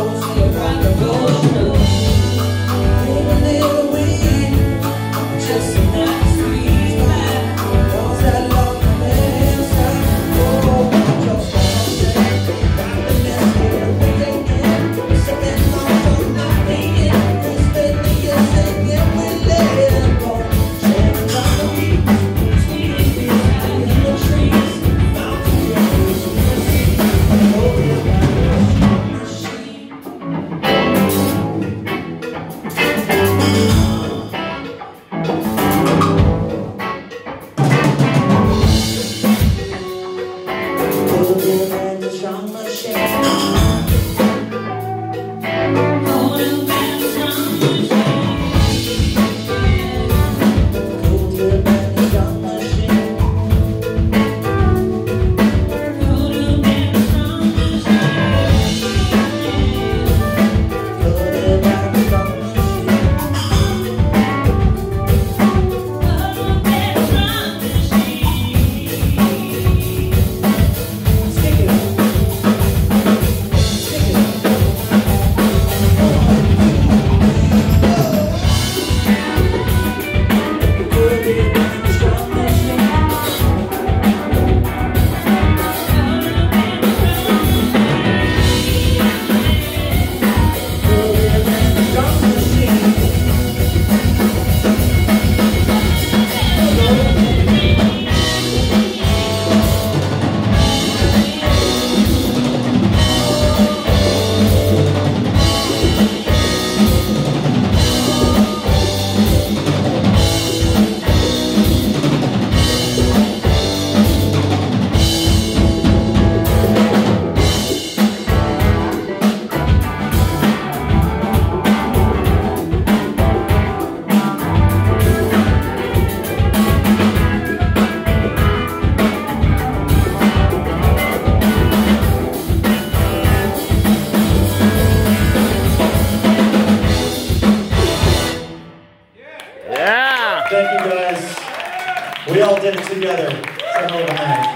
close. All did it together.